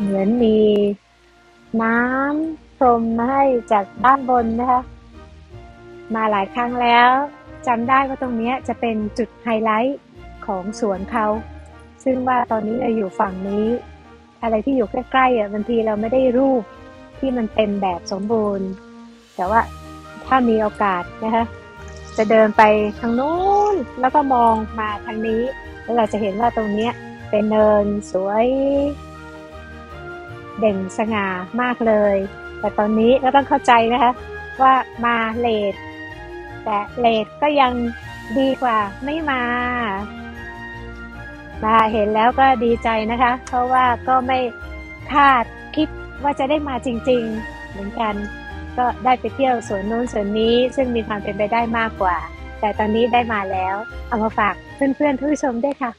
เหมือนมีน้ำพรมมาให้จากด้านบนนะคะ มาหลายครั้งแล้วจำได้ว่าตรงนี้จะเป็นจุดไฮไลท์ของสวนเขา ซึ่งว่าตอนนี้เราอยู่ฝั่งนี้ อะไรที่อยู่ใกล้ๆอะบางทีเราไม่ได้รูปที่มันเป็นแบบสมบูรณ์ แต่ว่าถ้ามีโอกาสนะคะจะเดินไปทางนู้นแล้วก็มองมาทางนี้ แล้วเราจะเห็นว่าตรงนี้เป็นเนินสวย เด่นสง่ามากเลย แต่ตอนนี้ก็ต้องเข้าใจนะคะว่ามาเลทแต่เลทก็ยังดีกว่าไม่มามาเห็นแล้วก็ดีใจนะคะ เพราะว่าก็ไม่คาดคิดว่าจะได้มาจริง ๆ เหมือนกัน ก็ได้ไปเที่ยวสวนนู้นสวนนี้ ซึ่งมีความเป็นไปได้มากกว่า แต่ตอนนี้ได้มาแล้ว เอามาฝากเพื่อนๆผู้ชมด้วยค่ะ